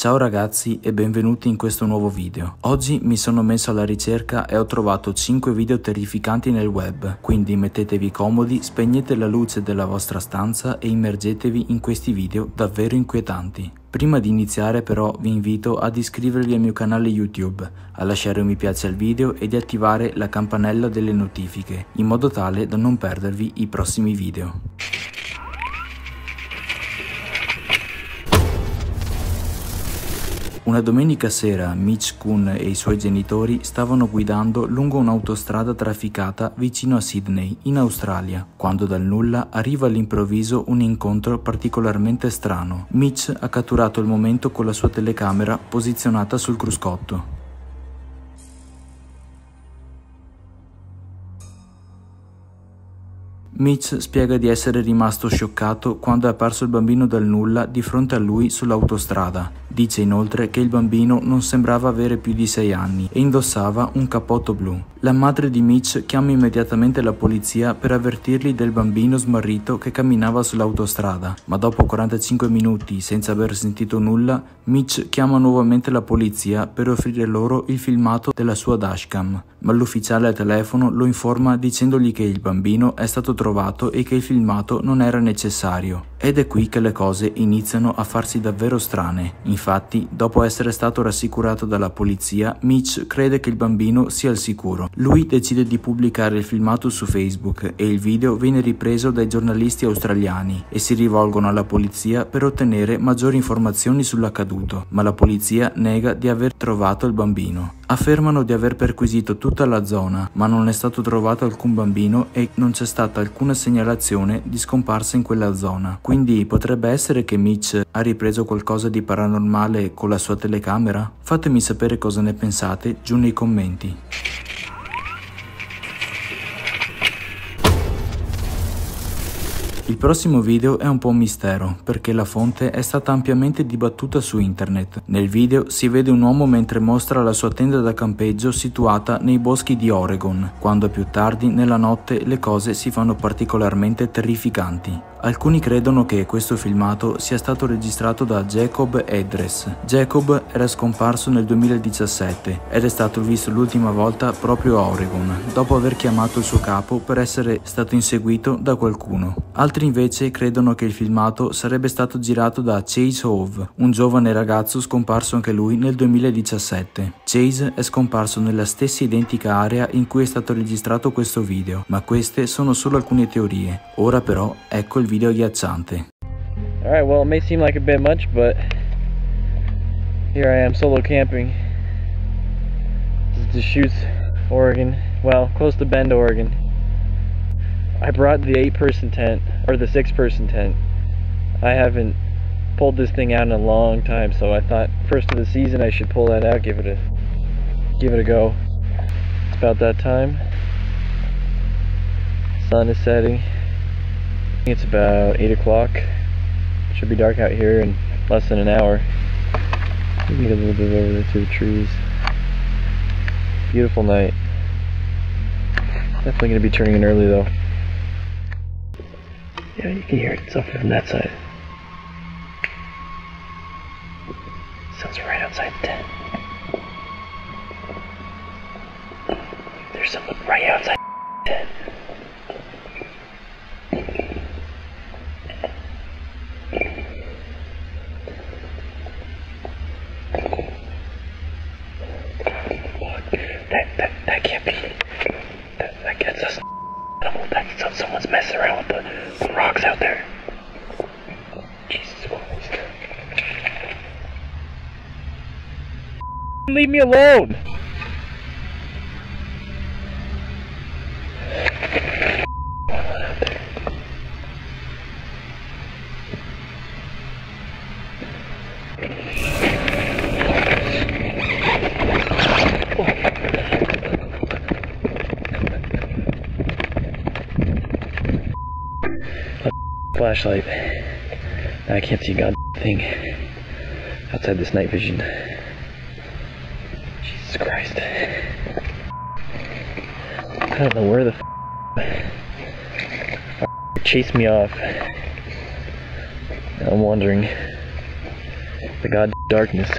Ciao ragazzi e benvenuti in questo nuovo video. Oggi mi sono messo alla ricerca e ho trovato 5 video terrificanti nel web, quindi mettetevi comodi, spegnete la luce della vostra stanza e immergetevi in questi video davvero inquietanti. Prima di iniziare però vi invito ad iscrivervi al mio canale YouTube, a lasciare un mi piace al video e di attivare la campanella delle notifiche, in modo tale da non perdervi i prossimi video. Una domenica sera Mitch Kuhn e i suoi genitori stavano guidando lungo un'autostrada trafficata vicino a Sydney, in Australia, quando dal nulla arriva all'improvviso un incontro particolarmente strano. Mitch ha catturato il momento con la sua telecamera posizionata sul cruscotto. Mitch spiega di essere rimasto scioccato quando è apparso il bambino dal nulla di fronte a lui sull'autostrada. Dice inoltre che il bambino non sembrava avere più di 6 anni e indossava un cappotto blu. La madre di Mitch chiama immediatamente la polizia per avvertirli del bambino smarrito che camminava sull'autostrada, ma dopo 45 minuti senza aver sentito nulla, Mitch chiama nuovamente la polizia per offrire loro il filmato della sua dashcam, ma l'ufficiale al telefono lo informa dicendogli che il bambino è stato trovato e che il filmato non era necessario. Ed è qui che le cose iniziano a farsi davvero strane. Infatti, dopo essere stato rassicurato dalla polizia, Mitch crede che il bambino sia al sicuro. Lui decide di pubblicare il filmato su Facebook e il video viene ripreso dai giornalisti australiani e si rivolgono alla polizia per ottenere maggiori informazioni sull'accaduto, ma la polizia nega di aver trovato il bambino. Affermano di aver perquisito tutta la zona, ma non è stato trovato alcun bambino e non c'è stata alcuna segnalazione di scomparsa in quella zona. Quindi potrebbe essere che Mitch ha ripreso qualcosa di paranormale con la sua telecamera? Fatemi sapere cosa ne pensate giù nei commenti. Il prossimo video è un po' un mistero, perché la fonte è stata ampiamente dibattuta su internet. Nel video si vede un uomo mentre mostra la sua tenda da campeggio situata nei boschi di Oregon, quando più tardi nella notte le cose si fanno particolarmente terrificanti. Alcuni credono che questo filmato sia stato registrato da Jacob Edres. Jacob era scomparso nel 2017 ed è stato visto l'ultima volta proprio a Oregon, dopo aver chiamato il suo capo per essere stato inseguito da qualcuno. Altri invece credono che il filmato sarebbe stato girato da Chase Hove, un giovane ragazzo scomparso anche lui nel 2017. Chase è scomparso nella stessa identica area in cui è stato registrato questo video, ma queste sono solo alcune teorie. Ora però ecco il video agghiacciante. Alright, well it may seem like a bit much, but here I am solo camping. This is Deschutes, Oregon. Well, close to Bend, Oregon. I brought the eight person tent, or the six person tent. I haven't pulled this thing out in a long time, so I thought first of the season I should pull that out, give it a give it a go. It's about that time. Sun is setting. It's about 8 o'clock. Should be dark out here in less than an hour. Maybe get a little bit over there through the trees. Beautiful night. Definitely going to be turning in early though. Yeah, you can hear it. It's up from that side. Sounds right outside the tent. There's someone right outside the tent. That, that, that can't be. That, that gets us. Animal. That's so- someone's messing around with the, the rocks out there. Jesus Christ. Leave me alone! Flashlight. I can't see a god thing outside this night vision. Jesus Christ. I don't know where the f- chased me off. I'm wondering the god darkness.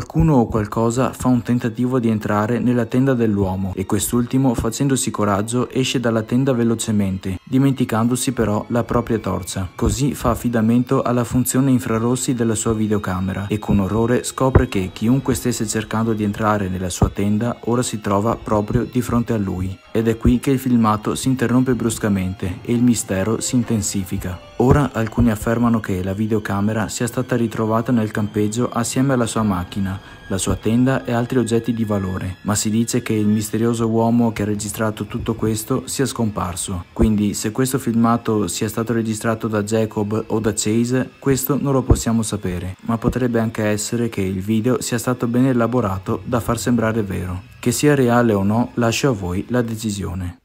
Qualcuno o qualcosa fa un tentativo di entrare nella tenda dell'uomo e quest'ultimo, facendosi coraggio, esce dalla tenda velocemente, dimenticandosi però la propria torcia. Così fa affidamento alla funzione infrarossi della sua videocamera e con orrore scopre che chiunque stesse cercando di entrare nella sua tenda ora si trova proprio di fronte a lui. Ed è qui che il filmato si interrompe bruscamente e il mistero si intensifica. Ora alcuni affermano che la videocamera sia stata ritrovata nel campeggio assieme alla sua macchina, la sua tenda e altri oggetti di valore, ma si dice che il misterioso uomo che ha registrato tutto questo sia scomparso. Quindi se questo filmato sia stato registrato da Jacob o da Chase, questo non lo possiamo sapere, ma potrebbe anche essere che il video sia stato ben elaborato da far sembrare vero. Che sia reale o no, lascio a voi la decisione.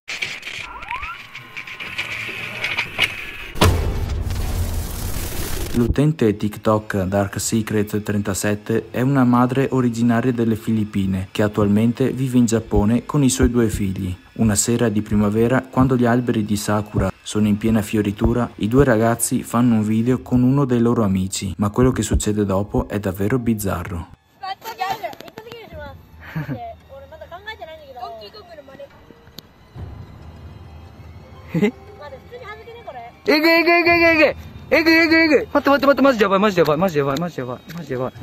L'utente TikTok Dark Secret 37 è una madre originaria delle Filippine che attualmente vive in Giappone con i suoi due figli. Una sera di primavera, quando gli alberi di sakura sono in piena fioritura, i due ragazzi fanno un video con uno dei loro amici, ma quello che succede dopo è davvero bizzarro. まだ普通に恥ずけねこれえぐいえぐいえぐいえぐ。いえぐいえぐいえぐ。い待って待って待ってマジでやばいマジでやばいマジでやばいマジでやばいマジでやばい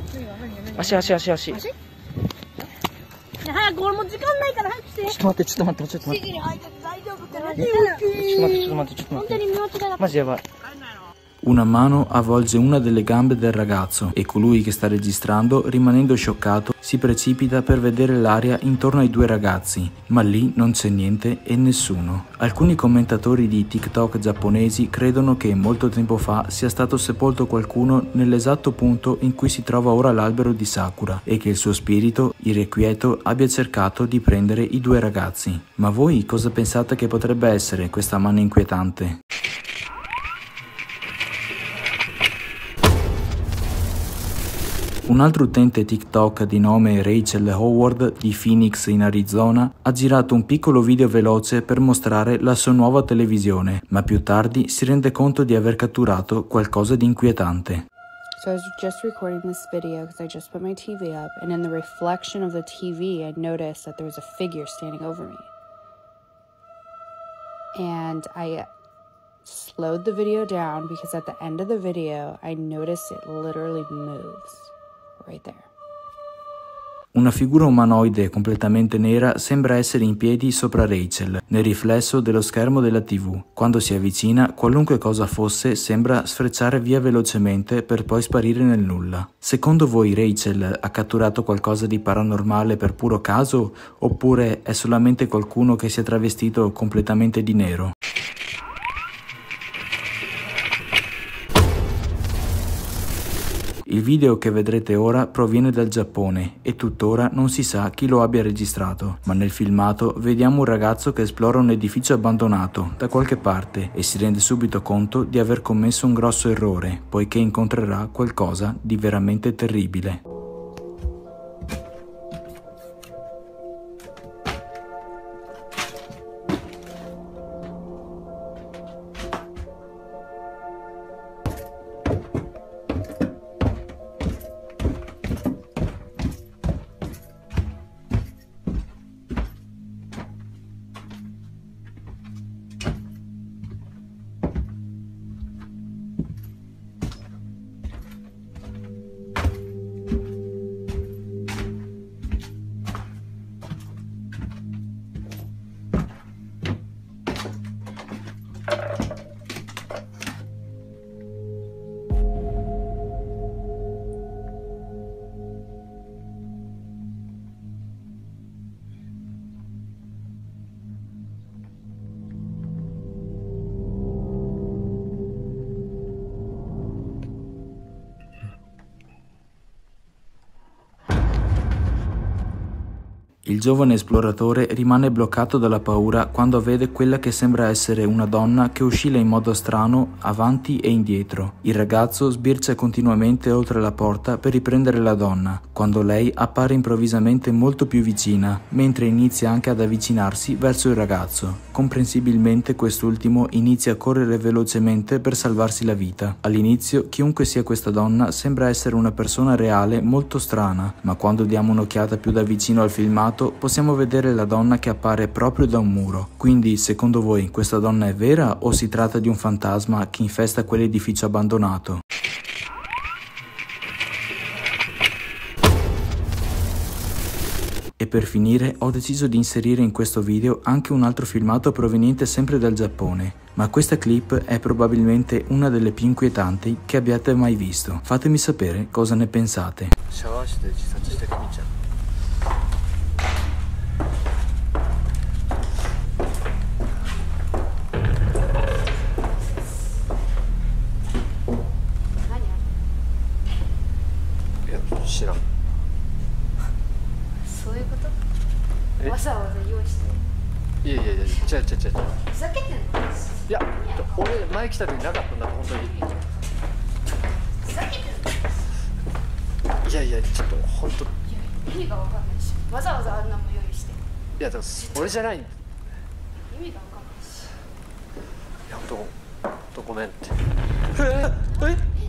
足足足足。ちょっね早く俺もう時間ないから早くして。と待ってちょっと待ってちょっと待って。指示に入ってて大丈夫ってちょっと待ってちょっと待ってちょっと待って。マジでやばい Una mano avvolge una delle gambe del ragazzo e colui che sta registrando, rimanendo scioccato, si precipita per vedere l'aria intorno ai due ragazzi, ma lì non c'è niente e nessuno. Alcuni commentatori di TikTok giapponesi credono che molto tempo fa sia stato sepolto qualcuno nell'esatto punto in cui si trova ora l'albero di Sakura e che il suo spirito, irrequieto, abbia cercato di prendere i due ragazzi. Ma voi cosa pensate che potrebbe essere questa mano inquietante? Un altro utente TikTok di nome Rachel Howard di Phoenix in Arizona ha girato un piccolo video veloce per mostrare la sua nuova televisione, ma più tardi si rende conto di aver catturato qualcosa di inquietante. So I was just recording this video because I just put my TV up, and in the reflection of the TV, I noticed that there was a figure standing over me. And I slowed the video down because at the end of the video, I noticed it literally moves. Una figura umanoide completamente nera sembra essere in piedi sopra Rachel, nel riflesso dello schermo della TV. Quando si avvicina, qualunque cosa fosse sembra sfrecciare via velocemente per poi sparire nel nulla. Secondo voi Rachel ha catturato qualcosa di paranormale per puro caso oppure è solamente qualcuno che si è travestito completamente di nero? Il video che vedrete ora proviene dal Giappone e tuttora non si sa chi lo abbia registrato, ma nel filmato vediamo un ragazzo che esplora un edificio abbandonato da qualche parte e si rende subito conto di aver commesso un grosso errore, poiché incontrerà qualcosa di veramente terribile. Il giovane esploratore rimane bloccato dalla paura quando vede quella che sembra essere una donna che oscilla in modo strano avanti e indietro. Il ragazzo sbircia continuamente oltre la porta per riprendere la donna, quando lei appare improvvisamente molto più vicina, mentre inizia anche ad avvicinarsi verso il ragazzo. Comprensibilmente quest'ultimo inizia a correre velocemente per salvarsi la vita. All'inizio chiunque sia questa donna sembra essere una persona reale molto strana, ma quando diamo un'occhiata più da vicino al filmato possiamo vedere la donna che appare proprio da un muro. Quindi, secondo voi, questa donna è vera o si tratta di un fantasma che infesta quell'edificio abbandonato? E per finire ho deciso di inserire in questo video anche un altro filmato proveniente sempre dal Giappone, ma questa clip è probabilmente una delle più inquietanti che abbiate mai visto. Fatemi sapere cosa ne pensate. わざわざ用意して。いやいやいや違う違う違うふざけてんの？いや俺前来た時なかったんだ本当に。ふざけてんの？いやいやちょっと本当い意味がわかんないしわざわざあんなもん用意して。やでも俺じゃない。い意味がわかんないし。や本当ごめんって。え？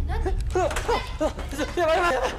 何やばいやばいやばい